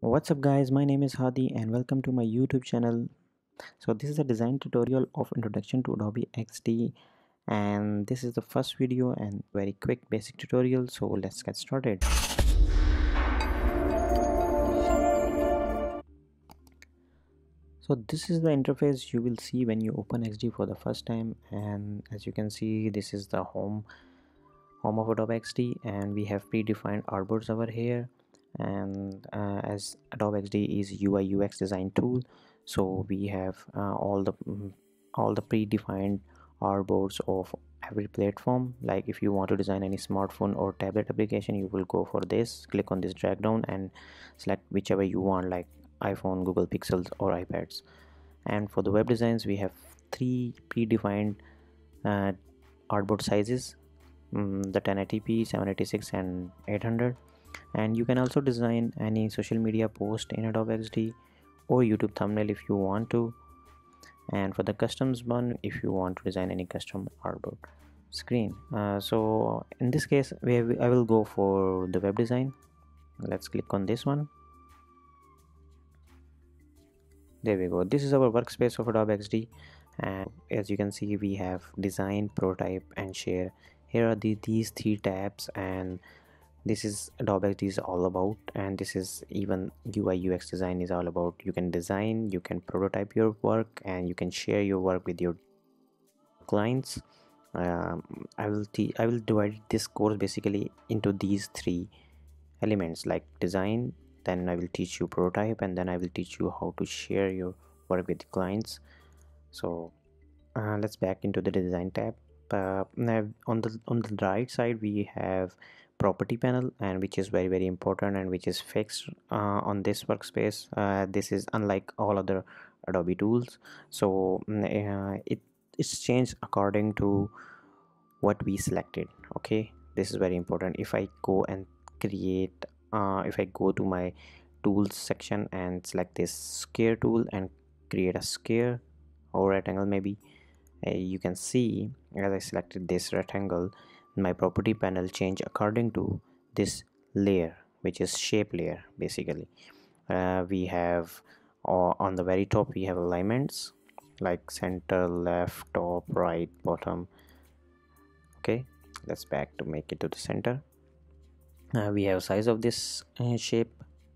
what's up guys? My name is Hadi and welcome to my youtube channel. So this is a design tutorial of introduction to Adobe XD and this is the first video and very quick basic tutorial. So let's get started. So this is the interface you will see when you open XD for the first time. And as you can see this is the home home of Adobe XD and we have predefined artboards over here and uh, as Adobe XD is UI UX design tool so we have uh, all the mm, all the predefined artboards of every platform. Like if you want to design any smartphone or tablet application you will go for this. Click on this drag down and select whichever you want like iphone google pixels or ipads. And for the web designs we have three predefined uh, artboard sizes um, the 1080p 786 and 800 and you can also design any social media post in adobe xd or youtube thumbnail if you want to. And for the customs one if you want to design any custom artboard screen. Uh, so in this case we i will go for the web design. Let's click on this one. There we go. This is our workspace of adobe xd and as you can see we have design prototype and share. Here are the, these three tabs and this is adobe is all about and this is even ui ux design is all about. You can design you can prototype your work and you can share your work with your clients. Um, i will i will divide this course basically into these three elements like design then i will teach you prototype and then i will teach you how to share your work with clients. So uh, let's back into the design tab uh, on the on the right side we have property panel and which is very very important and which is fixed uh, on this workspace. Uh, this is unlike all other adobe tools. So mm, uh, it it's changed according to what we selected okay? This is very important. If i go and create uh, if i go to my tools section and select this square tool and create a square or rectangle maybe uh, you can see as i selected this rectangle my property panel change according to this layer which is shape layer basically. Uh, we have uh, on the very top we have alignments like center left top right bottom. Okay let's back to make it to the center. Uh, we have size of this uh, shape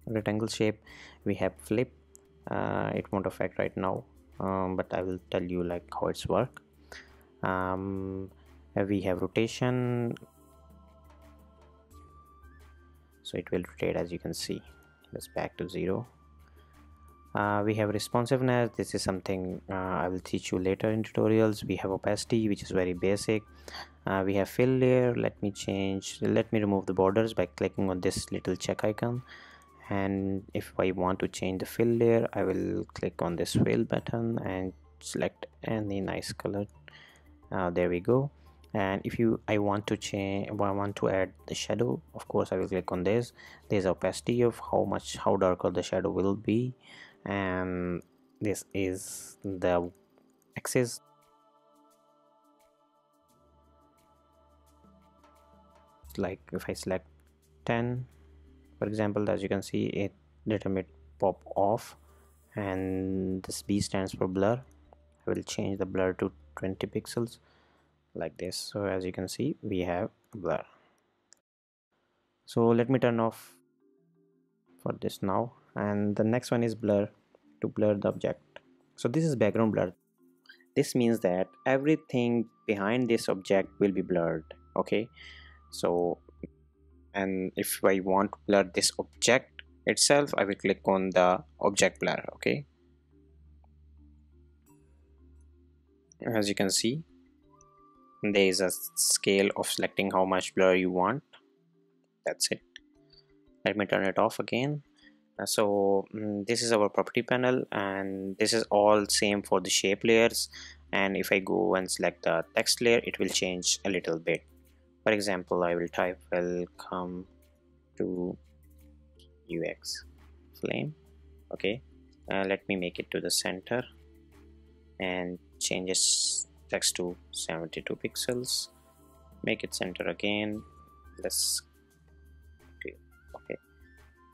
rectangle shape. We have flip. Uh, it won't affect right now um, but I will tell you like how it's work. Um, we have rotation. So it will rotate as you can see let's back to zero. Uh, we have responsiveness. This is something uh, I will teach you later in tutorials. We have opacity which is very basic. Uh, we have fill layer let me change. Let me remove the borders by clicking on this little check icon and if I want to change the fill layer I will click on this fill button and select any nice color. Uh, there we go. And if you i want to change i want to add the shadow of course i will click on this. There's opacity of how much how darker the shadow will be. And this is the axis. Like if i select 10 for example as you can see it determine pop off and this b stands for blur. I will change the blur to 20 pixels like this. So as you can see we have blur. So let me turn off for this now. And the next one is blur to blur the object. So this is background blur. This means that everything behind this object will be blurred okay? So and if I want to blur this object itself I will click on the object blur okay? As you can see there is a scale of selecting how much blur you want. That's it. Let me turn it off again. Uh, so um, this is our property panel and this is all same for the shape layers. And if I go and select the text layer it will change a little bit for example I will type welcome to UX flame. Okay. Uh, let me make it to the center and change changes text to 72 pixels. Make it center again. Let's okay okay.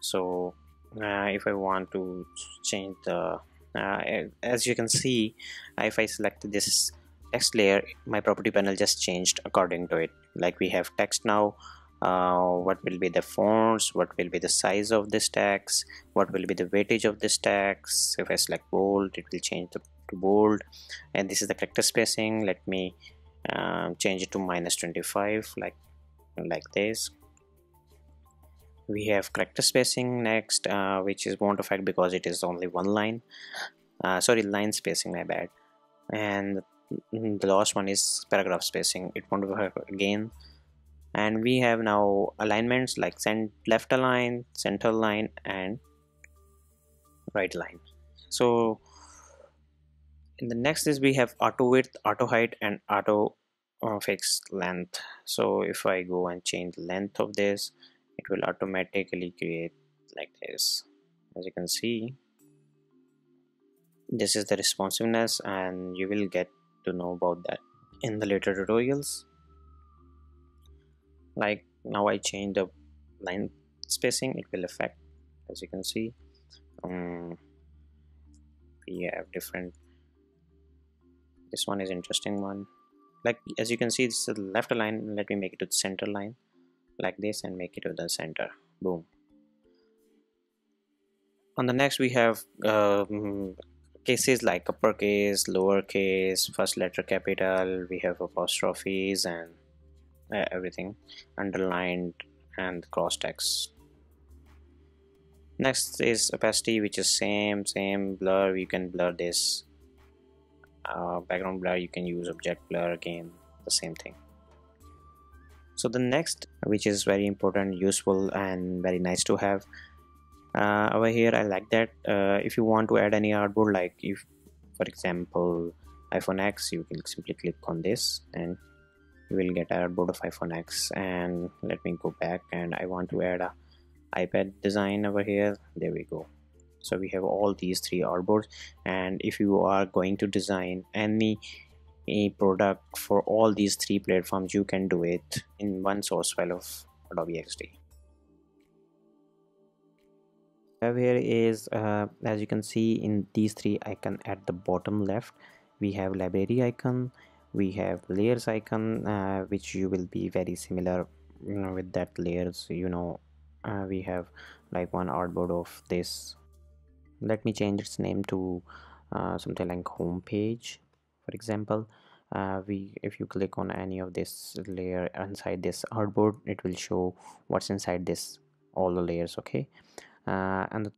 So uh, if I want to change the uh, as you can see if I select this text layer my property panel just changed according to it like we have text now. Uh, what will be the fonts? What will be the size of this text what will be the weightage of this text if I select bold it will change to bold. And this is the character spacing. Let me um, change it to minus 25 like like this. We have character spacing next uh, which is won't affect because it is only one line. Uh, sorry line spacing my bad. And the last one is paragraph spacing. It won't work again. And we have now alignments like left align center line and right line. So in the next is we have auto width auto height and auto uh, fixed length. So if I go and change length of this it will automatically create like this. As you can see this is the responsiveness and you will get to know about that in the later tutorials. Like now I change the line spacing it will affect as you can see. Um, we have different this one is interesting one. Like as you can see this is the left line let me make it to the center line like this and make it to the center. Boom. On the next we have um, cases like uppercase lowercase first letter capital we have apostrophes and uh, everything underlined and cross text. Next is opacity which is same same blur. You can blur this uh, background blur. You can use object blur again the same thing. So the next which is very important useful and very nice to have uh, over here I like that. Uh, if you want to add any artboard like if for example iPhone X you can simply click on this and you will get artboard of iPhone X. And let me go back and I want to add a iPad design over here. There we go. So we have all these three artboards. And if you are going to design any a product for all these three platforms you can do it in one source file of Adobe XD here is uh, as you can see in these three icon at the bottom left we have library icon we have layers icon uh, which you will be very similar you know, with that layers you know uh, we have like one artboard of this. Let me change its name to uh, something like home page for example. Uh, we if you click on any of this layer inside this artboard it will show what's inside this all the layers okay uh, and the,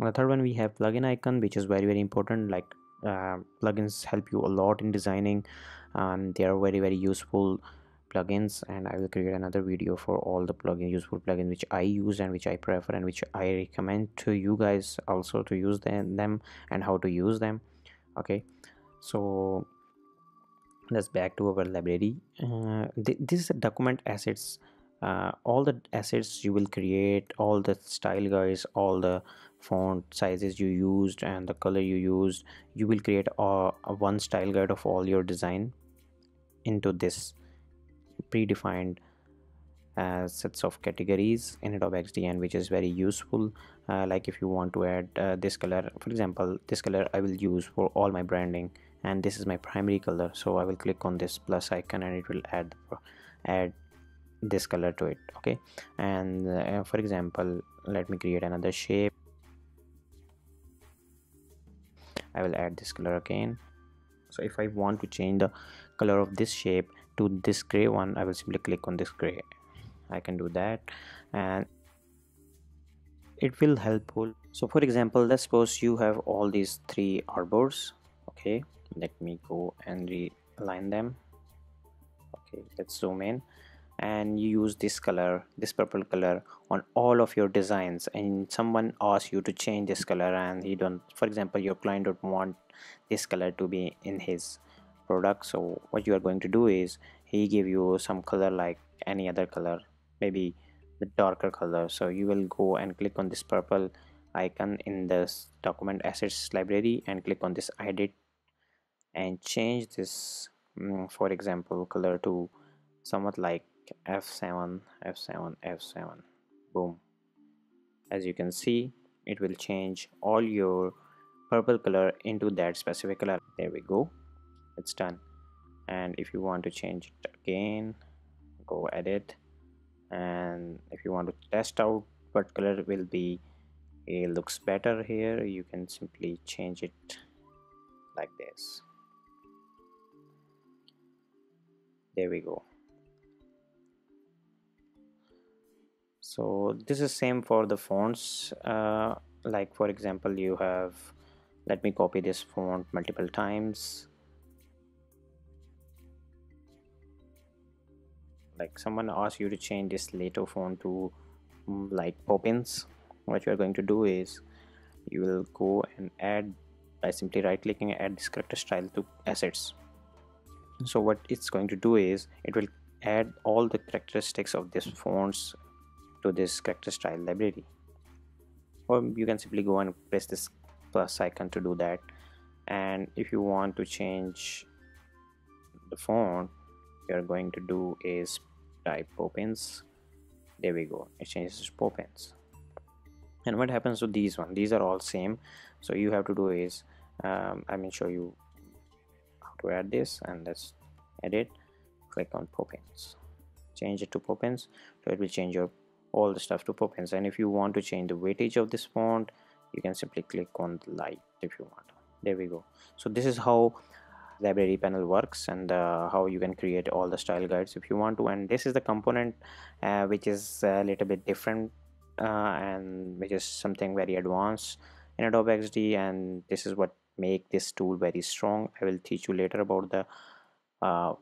the, third one we have plugin icon which is very very important. Like uh, plugins help you a lot in designing and they are very very useful plugins. And I will create another video for all the plugin useful plugins which I use and which I prefer and which I recommend to you guys also to use them, them and how to use them. Okay? So let's back to our library. Uh, th this is a document assets uh, all the assets you will create all the style guides all the font sizes you used and the color you used you will create a, a one style guide of all your design into this predefined uh, sets of categories in Adobe XD which is very useful. Uh, like if you want to add uh, this color for example this color I will use for all my branding and this is my primary color. So I will click on this plus icon and it will add add this color to it okay? And uh, for example let me create another shape. I will add this color again. So if I want to change the color of this shape to this gray one I will simply click on this gray. I can do that. And it will helpful so for example let's suppose you have all these three artboards okay? Let me go and realign them. Okay let's zoom in and you use this color this purple color on all of your designs. And someone asks you to change this color and he don't for example your client don't want this color to be in his product. So what you are going to do is he give you some color like any other color maybe the darker color. So you will go and click on this purple icon in this document assets library and click on this edit and change this um, for example color to somewhat like f7 f7 f7 boom. As you can see it will change all your purple color into that specific color. There we go. It's done. And if you want to change it again go edit and if you want to test out what color will be it looks better here. You can simply change it like this. There we go so this is same for the fonts. Uh, like for example you have let me copy this font multiple times. Like someone asks you to change this Lato font to um, like Poppins. What you are going to do is you will go and add by simply right clicking add this character style to assets. So what it's going to do is it will add all the characteristics of this fonts to this character style library. Or you can simply go and press this plus icon to do that. And if you want to change the font you're going to do is type Poppins there we go. It changes to Poppins and what happens to these one? These are all same. So you have to do is um, I mean show you how to add this and let's edit. Click on Poppins change it to Poppins so it will change your all the stuff to Poppins and if you want to change the weightage of this font you can simply click on the light if you want. There we go. So this is how library panel works and uh, how you can create all the style guides if you want to. And this is the component uh, which is a little bit different uh, and which is something very advanced in Adobe XD and this is what make this tool very strong. I will teach you later about the uh,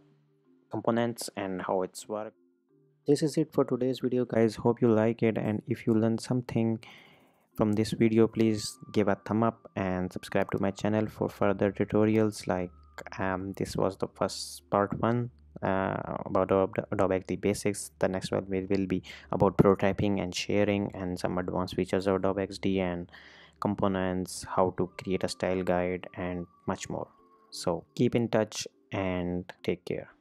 components and how it's work this is it for today's video guys. Hope you like it and if you learned something from this video please give a thumb up and subscribe to my channel for further tutorials like um, this was the first part one uh, about Adobe XD basics. The next one will, will be about prototyping and sharing and some advanced features of Adobe XD and components how to create a style guide and much more. So keep in touch and take care